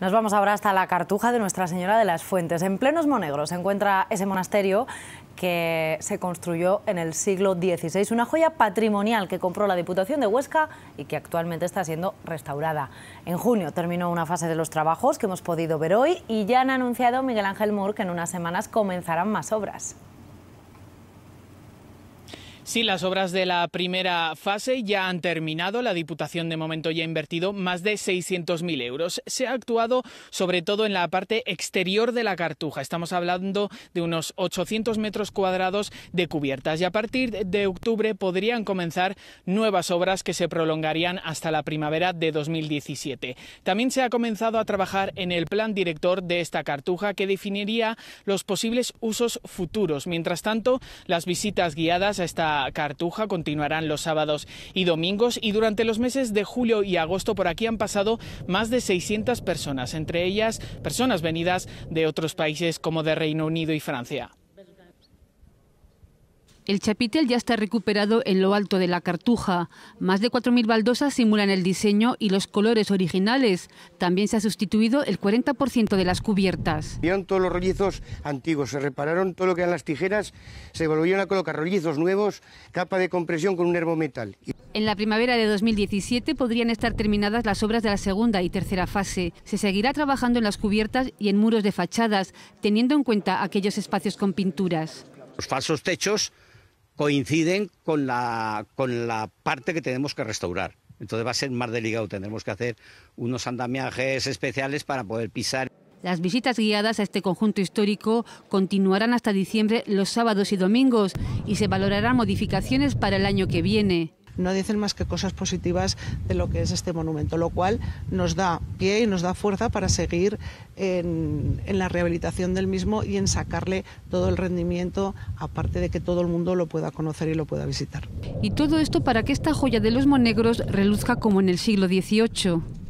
Nos vamos ahora hasta la Cartuja de Nuestra Señora de las Fuentes. En plenos Monegros se encuentra ese monasterio que se construyó en el siglo XVI, una joya patrimonial que compró la Diputación de Huesca y que actualmente está siendo restaurada. En junio terminó una fase de los trabajos que hemos podido ver hoy y ya han anunciado Miguel Ángel Moore que en unas semanas comenzarán más obras. Sí, las obras de la primera fase ya han terminado. La Diputación de momento ya ha invertido más de 600.000 euros. Se ha actuado sobre todo en la parte exterior de la cartuja. Estamos hablando de unos 800 metros cuadrados de cubiertas y a partir de octubre podrían comenzar nuevas obras que se prolongarían hasta la primavera de 2017. También se ha comenzado a trabajar en el plan director de esta cartuja que definiría los posibles usos futuros. Mientras tanto, las visitas guiadas a esta Cartuja continuarán los sábados y domingos y durante los meses de julio y agosto por aquí han pasado más de 600 personas, entre ellas personas venidas de otros países como de Reino Unido y Francia. El chapitel ya está recuperado en lo alto de la cartuja. Más de 4.000 baldosas simulan el diseño y los colores originales. También se ha sustituido el 40% de las cubiertas. Vieron todos los rollizos antiguos, se repararon todo lo que eran las tijeras, se volvieron a colocar rollizos nuevos, capa de compresión con un herbometal. En la primavera de 2017 podrían estar terminadas las obras de la segunda y tercera fase. Se seguirá trabajando en las cubiertas y en muros de fachadas, teniendo en cuenta aquellos espacios con pinturas. Los falsos techos coinciden con la, con la parte que tenemos que restaurar. Entonces va a ser más delicado, tendremos que hacer unos andamiajes especiales para poder pisar. Las visitas guiadas a este conjunto histórico continuarán hasta diciembre los sábados y domingos y se valorarán modificaciones para el año que viene no dicen más que cosas positivas de lo que es este monumento, lo cual nos da pie y nos da fuerza para seguir en, la rehabilitación del mismo y en sacarle todo el rendimiento, aparte de que todo el mundo lo pueda conocer y lo pueda visitar. Y todo esto para que esta joya de los monegros reluzca como en el siglo XVIII.